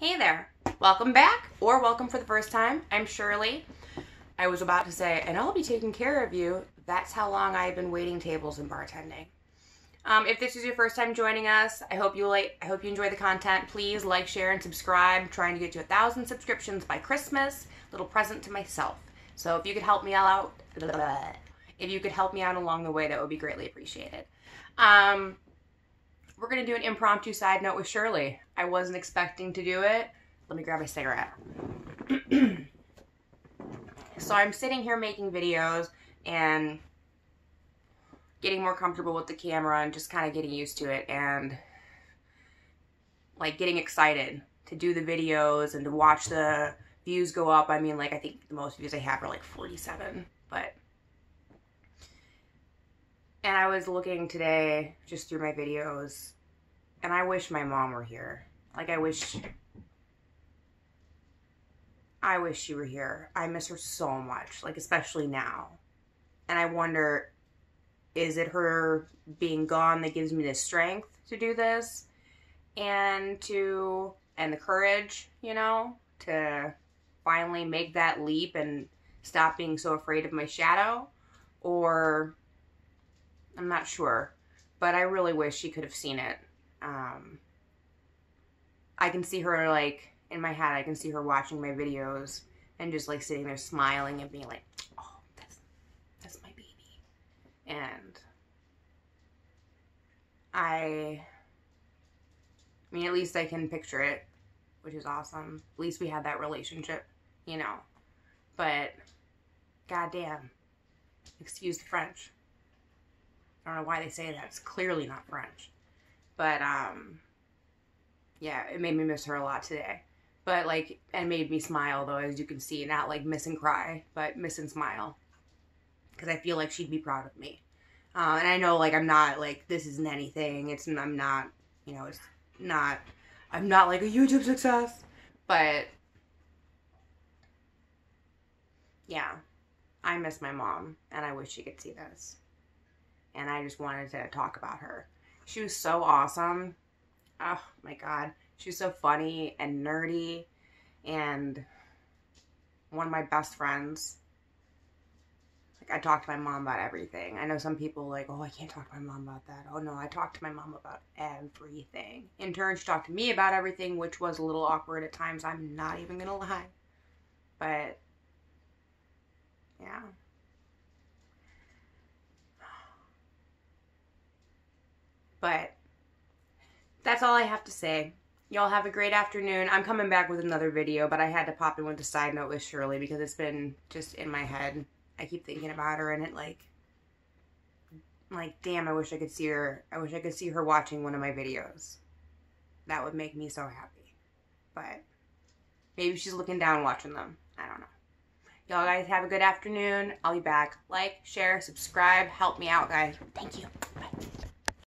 Hey there. Welcome back, or welcome for the first time. I'm Shirley. I was about to say, and I'll be taking care of you. That's how long I've been waiting tables and bartending. Um, if this is your first time joining us, I hope you like. I hope you enjoy the content. Please like, share, and subscribe. I'm trying to get to a thousand subscriptions by Christmas. Little present to myself. So if you could help me out, if you could help me out along the way, that would be greatly appreciated. Um, we're gonna do an impromptu side note with Shirley. I wasn't expecting to do it. Let me grab a cigarette. so I'm sitting here making videos and getting more comfortable with the camera and just kind of getting used to it and like getting excited to do the videos and to watch the views go up. I mean, like I think the most views I have are like 47, but and I was looking today just through my videos, and I wish my mom were here. Like, I wish. I wish she were here. I miss her so much, like, especially now. And I wonder is it her being gone that gives me the strength to do this? And to. and the courage, you know, to finally make that leap and stop being so afraid of my shadow? Or I'm not sure, but I really wish she could have seen it. Um, I can see her like in my head. I can see her watching my videos and just like sitting there smiling and being like, "Oh, that's that's my baby," and I. I mean, at least I can picture it, which is awesome. At least we had that relationship, you know. But, goddamn, excuse the French. I don't know why they say that. It's clearly not French. But um yeah, it made me miss her a lot today. But like and made me smile though as you can see, not like miss and cry, but miss and smile. Cuz I feel like she'd be proud of me. Uh, and I know like I'm not like this isn't anything. It's I'm not, you know, it's not I'm not like a YouTube success, but yeah. I miss my mom and I wish she could see this and I just wanted to talk about her. She was so awesome. Oh my god. She was so funny and nerdy and one of my best friends. Like I talked to my mom about everything. I know some people like, oh, I can't talk to my mom about that. Oh no, I talked to my mom about everything. In turn, she talked to me about everything, which was a little awkward at times. I'm not even gonna lie. But yeah. But that's all I have to say. Y'all have a great afternoon. I'm coming back with another video, but I had to pop in with a side note with Shirley because it's been just in my head. I keep thinking about her and it like, like, damn, I wish I could see her. I wish I could see her watching one of my videos. That would make me so happy. But maybe she's looking down watching them. I don't know. Y'all guys have a good afternoon. I'll be back. Like, share, subscribe. Help me out, guys. Thank you. Bye.